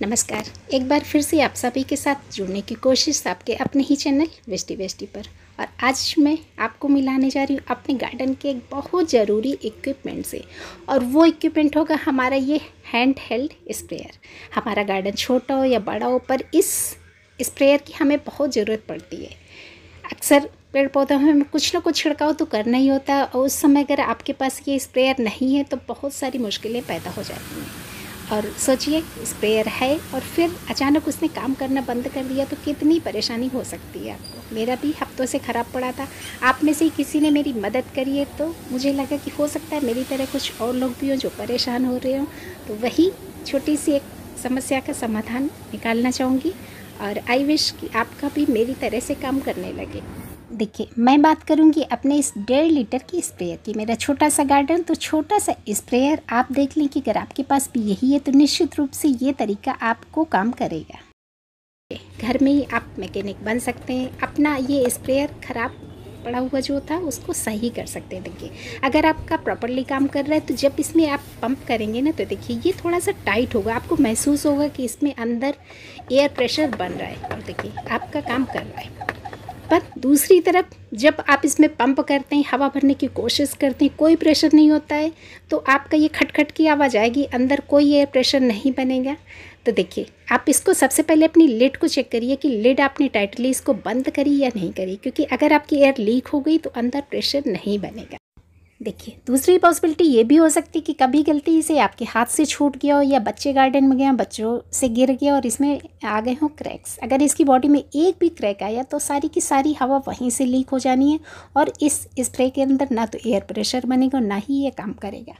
नमस्कार। एक बार फिर से आप सभी के साथ जुड़ने की कोशिश आपके अपने ही चैनल वेस्टी वेस्टी पर। और आज मैं आपको मिलाने जा रही हूँ अपने गार्डन के एक बहुत ज़रूरी इक्विपमेंट से। और वो इक्विपमेंट होगा हमारा ये हैंड हेल्ड स्प्रेयर हमारा गार्डन छोटा हो या बड़ा हो, पर इस स्प्रेयर की हमें बहुत ज़रूरत पड़ती है। अक्सर पेड़ पौधों में कुछ ना कुछ छिड़काव तो करना ही होता है, और उस समय अगर आपके पास ये स्प्रेयर नहीं है तो बहुत सारी मुश्किलें पैदा हो जाती हैं। और सोचिए स्प्रेयर है और फिर अचानक उसने काम करना बंद कर दिया तो कितनी परेशानी हो सकती है आपको। मेरा भी हफ्तों से ख़राब पड़ा था। आप में से ही किसी ने मेरी मदद करी है तो मुझे लगा कि हो सकता है मेरी तरह कुछ और लोग भी हों जो परेशान हो रहे हों। तो वही छोटी सी एक समस्या का समाधान निकालना चाहूँगी और आई विश कि आपका भी मेरी तरह से काम करने लगे। देखिए, मैं बात करूँगी अपने इस डेढ़ लीटर की स्प्रेयर की। मेरा छोटा सा गार्डन तो छोटा सा स्प्रेयर आप देख लें कि अगर आपके पास भी यही है तो निश्चित रूप से ये तरीका आपको काम करेगा। घर में ही आप मैकेनिक बन सकते हैं। अपना ये स्प्रेयर ख़राब पड़ा हुआ जो था, उसको सही कर सकते हैं। देखिए, अगर आपका प्रॉपरली काम कर रहा है तो जब इसमें आप पंप करेंगे ना तो देखिए, ये थोड़ा सा टाइट होगा। आपको महसूस होगा कि इसमें अंदर एयर प्रेशर बन रहा है और देखिए, आपका काम कर रहा है। पर दूसरी तरफ़, जब आप इसमें पंप करते हैं, हवा भरने की कोशिश करते हैं, कोई प्रेशर नहीं होता है तो आपका ये खटखट की आवाज़ आएगी, अंदर कोई एयर प्रेशर नहीं बनेगा। तो देखिए, आप इसको सबसे पहले अपनी लिड को चेक करिए कि लिड आपने टाइटली इसको बंद करी या नहीं करी, क्योंकि अगर आपकी एयर लीक हो गई तो अंदर प्रेशर नहीं बनेगा। देखिए, दूसरी पॉसिबिलिटी ये भी हो सकती कि कभी गलती से आपके हाथ से छूट गया हो या बच्चे गार्डन में गया, बच्चों से गिर गया और इसमें आ गए हों क्रैक्स अगर इसकी बॉडी में एक भी क्रैक आया तो सारी की सारी हवा वहीं से लीक हो जानी है और इस स्प्रे के अंदर ना तो एयर प्रेशर बनेगा ना ही ये काम करेगा।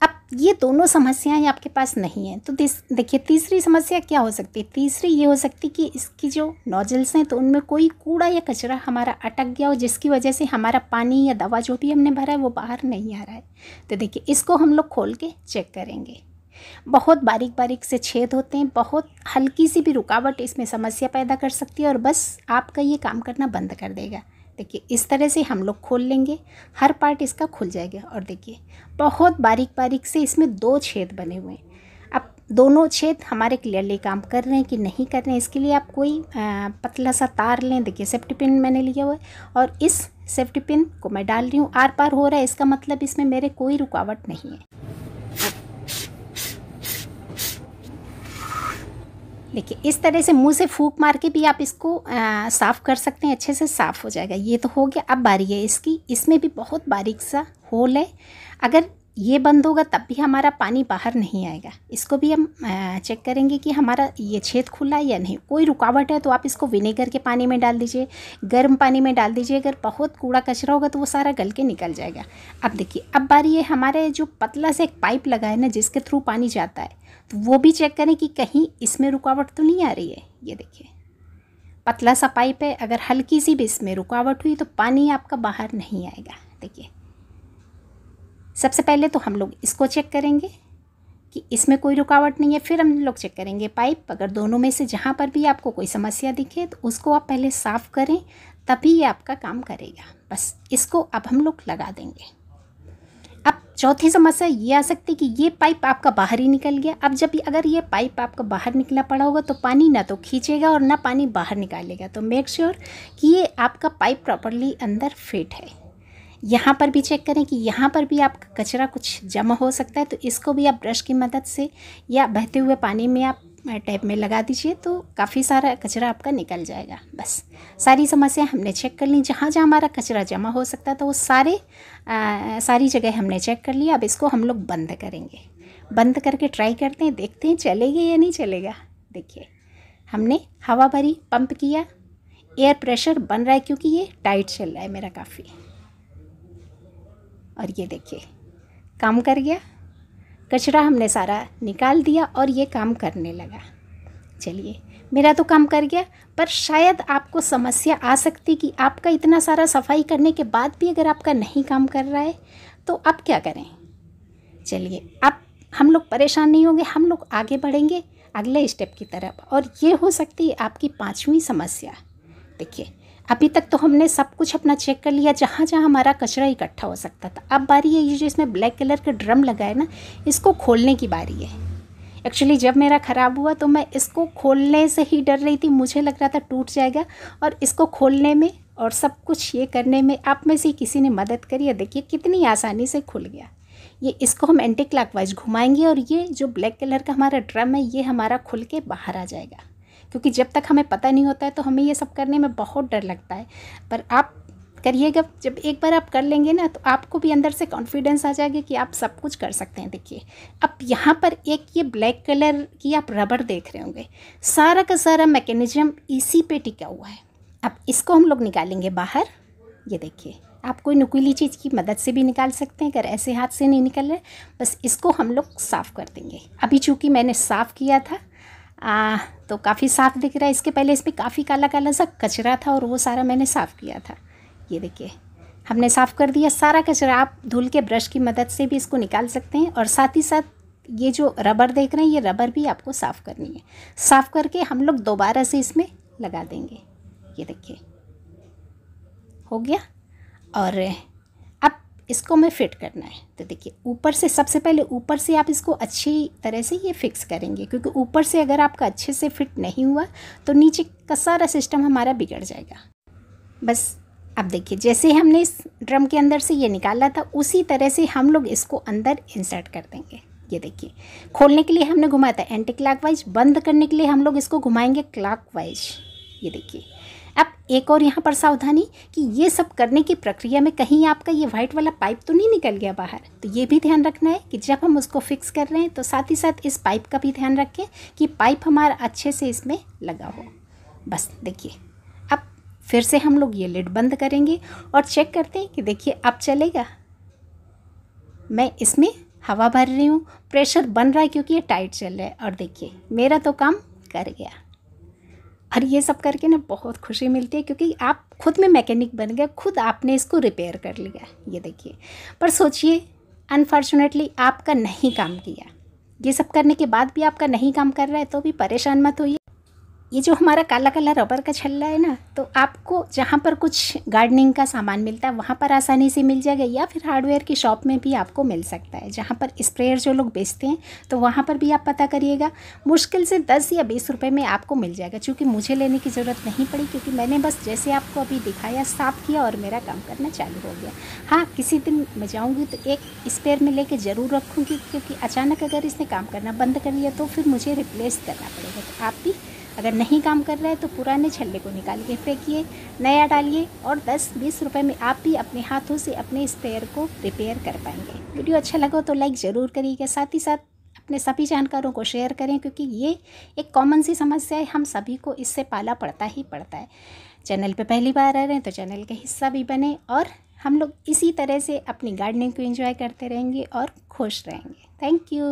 अब ये दोनों समस्याएँ आपके पास नहीं हैं। तो देखिए, तीसरी समस्या क्या हो सकती है? तीसरी ये हो सकती कि इसकी जो नोजल्स हैं तो उनमें कोई कूड़ा या कचरा हमारा अटक गया हो, जिसकी वजह से हमारा पानी या दवा जो भी हमने भरा है, वो बाहर नहीं आ रहा है। तो देखिए, इसको हम लोग खोल के चेक करेंगे। बहुत बारीक बारीक से छेद होते हैं, बहुत हल्की सी भी रुकावट इसमें समस्या पैदा कर सकती है और बस आपका ये काम करना बंद कर देगा। देखिए, इस तरह से हम लोग खोल लेंगे। हर पार्ट इसका खुल जाएगा। और देखिए, बहुत बारीक बारीक से इसमें दो छेद बने हुए हैं। अब दोनों छेद हमारे क्लियरली काम कर रहे हैं कि नहीं कर रहे हैं, इसके लिए आप कोई पतला सा तार लें। देखिए सेफ्टी पिन मैंने लिया हुआ है। और इस सेफ्टी पिन को मैं डाल रही हूँ। आर पार हो रहा है, इसका मतलब इसमें मेरे कोई रुकावट नहीं है। देखिए, इस तरह से मुँह से फूक मार के भी आप इसको साफ़ कर सकते हैं, अच्छे से साफ़ हो जाएगा। ये तो हो गया, अब बारी है इसकी। इसमें भी बहुत बारीक सा होल है। अगर ये बंद होगा, तब भी हमारा पानी बाहर नहीं आएगा। इसको भी हम चेक करेंगे कि हमारा ये छेद खुला है या नहीं। कोई रुकावट है तो आप इसको विनेगर के पानी में डाल दीजिए, गर्म पानी में डाल दीजिए। अगर बहुत कूड़ा कचरा होगा तो वो सारा गल के निकल जाएगा। अब देखिए, अब बारी है हमारे जो पतला से एक पाइप लगा है ना, जिसके थ्रू पानी जाता है। तो वो भी चेक करें कि कहीं इसमें रुकावट तो नहीं आ रही है। ये देखिए। पतला सा पाइप है, अगर हल्की सी भी इसमें रुकावट हुई तो पानी आपका बाहर नहीं आएगा। देखिए। सबसे पहले तो हम लोग इसको चेक करेंगे कि इसमें कोई रुकावट नहीं है, फिर हम लोग चेक करेंगे पाइप। अगर दोनों में से जहाँ पर भी आपको कोई समस्या दिखे तो उसको आप पहले साफ़ करें, तभी ये आपका काम करेगा। बस इसको अब हम लोग लगा देंगे। चौथी समस्या ये आ सकती है कि ये पाइप आपका बाहर ही निकल गया। अब जब अगर ये पाइप आपका बाहर निकला पड़ा होगा तो पानी ना तो खींचेगा और ना पानी बाहर निकालेगा। तो मेक श्योर sure कि ये आपका पाइप प्रॉपरली अंदर फिट है। यहाँ पर भी चेक करें कि यहाँ पर भी आपका कचरा कुछ जमा हो सकता है तो इसको भी आप ब्रश की मदद से या बहते हुए पानी में आप टैप में लगा दीजिए तो काफ़ी सारा कचरा आपका निकल जाएगा। बस सारी समस्या हमने चेक कर ली। जहाँ जहाँ हमारा कचरा जमा हो सकता तो वो सारे आ, सारी जगह हमने चेक कर लिया अब इसको हम लोग बंद करेंगे। बंद करके ट्राई करते हैं देखते हैं चलेगा या नहीं चलेगा। देखिए हमने हवा भरी पंप किया। एयर प्रेशर बन रहा है क्योंकि ये टाइट चल रहा है मेरा काफ़ी। और ये देखिए काम कर गया। कचरा हमने सारा निकाल दिया और ये काम करने लगा। चलिए, मेरा तो काम कर गया, पर शायद आपको समस्या आ सकती कि आपका इतना सारा सफ़ाई करने के बाद भी अगर आपका नहीं काम कर रहा है तो आप क्या करें? चलिए, अब हम लोग परेशान नहीं होंगे, हम लोग आगे बढ़ेंगे अगले स्टेप की तरफ़, और ये हो सकती है आपकी पाँचवीं समस्या। देखिए अभी तक तो हमने सब कुछ अपना चेक कर लिया, जहाँ जहाँ हमारा कचरा इकट्ठा हो सकता था। अब बारी है, ये जो इसमें ब्लैक कलर का ड्रम लगा है ना, इसको खोलने की बारी है। एक्चुअली जब मेरा ख़राब हुआ तो मैं इसको खोलने से ही डर रही थी। मुझे लग रहा था टूट जाएगा और इसको खोलने में और सब कुछ ये करने में आप में से किसी ने मदद करी है। देखिए, कितनी आसानी से खुल गया। ये इसको हम एंटी क्लॉकवाइज घुमाएँगे और ये जो ब्लैक कलर का हमारा ड्रम है, ये हमारा खुल के बाहर आ जाएगा। क्योंकि जब तक हमें पता नहीं होता है तो हमें ये सब करने में बहुत डर लगता है। पर आप करिएगा जब एक बार आप कर लेंगे ना तो आपको भी अंदर से कॉन्फिडेंस आ जाएगा कि आप सब कुछ कर सकते हैं। देखिए, अब यहाँ पर एक ये ब्लैक कलर की आप रबड़ देख रहे होंगे। सारा का सारा मैकेनिज्म इसी पे टिका हुआ है। अब इसको हम लोग निकालेंगे बाहर। ये देखिए, आप कोई नुकीली चीज़ की मदद से भी निकाल सकते हैं, अगर ऐसे हाथ से नहीं निकल रहे बस इसको हम लोग साफ़ कर देंगे। अभी चूँकि मैंने साफ़ किया था आ, तो काफ़ी साफ़ दिख रहा है। इसके पहले इसमें काफ़ी काला काला सा कचरा था और वो सारा मैंने साफ़ किया था। ये देखिए हमने साफ़ कर दिया सारा कचरा। आप धुल के ब्रश की मदद से भी इसको निकाल सकते हैं और साथ ही साथ ये जो रबर देख रहे हैं ये रबर भी आपको साफ़ करनी है। साफ़ करके हम लोग दोबारा से इसमें लगा देंगे। ये देखिए हो गया। और इसको हमें फिट करना है। तो देखिए, ऊपर से, सबसे पहले ऊपर से आप इसको अच्छी तरह से ये फिक्स करेंगे, क्योंकि ऊपर से अगर आपका अच्छे से फिट नहीं हुआ तो नीचे का सारा सिस्टम हमारा बिगड़ जाएगा। बस, अब देखिए, जैसे हमने इस ड्रम के अंदर से ये निकाला था, उसी तरह से हम लोग इसको अंदर इंसर्ट कर देंगे। ये देखिए, खोलने के लिए हमने घुमाया था। एंटी क्लॉकवाइज बंद करने के लिए हम लोग इसको घुमाएँगे क्लॉकवाइज ये देखिए अब एक और यहाँ पर सावधानी कि ये सब करने की प्रक्रिया में कहीं आपका ये वाइट वाला पाइप तो नहीं निकल गया बाहर। तो ये भी ध्यान रखना है कि जब हम उसको फिक्स कर रहे हैं तो साथ ही साथ इस पाइप का भी ध्यान रखें कि पाइप हमारा अच्छे से इसमें लगा हो। बस, देखिए। अब फिर से हम लोग ये लिड बंद करेंगे और चेक करते हैं कि देखिए, अब चलेगा। मैं इसमें हवा भर रही हूँ प्रेशर बन रहा है क्योंकि ये टाइट चल रहा है। और देखिए, मेरा तो काम कर गया। और ये सब करके ना बहुत खुशी मिलती है क्योंकि आप खुद में मैकेनिक बन गए, खुद आपने इसको रिपेयर कर लिया ये देखिए। पर सोचिए अनफॉर्चुनेटली आपका नहीं काम किया। ये सब करने के बाद भी आपका नहीं काम कर रहा है तो भी परेशान मत होइए। ये जो हमारा काला काला रबर का छल्ला है ना तो आपको जहाँ पर कुछ गार्डनिंग का सामान मिलता है, वहाँ पर आसानी से मिल जाएगा या फिर हार्डवेयर की शॉप में भी आपको मिल सकता है। जहाँ पर स्प्रेयर जो लोग बेचते हैं तो वहाँ पर भी आप पता करिएगा, मुश्किल से दस या बीस रुपये में आपको मिल जाएगा क्योंकि मुझे लेने की ज़रूरत नहीं पड़ी, क्योंकि मैंने बस जैसे आपको अभी दिखाया, साफ़ किया और मेरा काम करना चालू हो गया। हाँ किसी दिन मैं जाऊँगी तो एक स्प्रेयर में लेके ज़रूर रखूँगी, क्योंकि अचानक अगर इसने काम करना बंद कर लिया तो फिर मुझे रिप्लेस करना पड़ेगा। तो आप भी अगर नहीं काम कर रहा है तो पुराने छल्ले को निकाल के फेंकिए, नया डालिए और 10-20 रुपए में आप भी अपने हाथों से अपने स्पेयर को रिपेयर कर पाएँगे। वीडियो अच्छा लगा तो लाइक ज़रूर करिएगा, साथ ही साथ अपने सभी जानकारों को शेयर करें, क्योंकि ये एक कॉमन सी समस्या है, हम सभी को इससे पाला पड़ता ही पड़ता है। चैनल पे पहली बार आ रहे हैं तो चैनल का हिस्सा भी बने और हम लोग इसी तरह से अपनी गार्डनिंग को एंजॉय करते रहेंगे और खुश रहेंगे। Thank you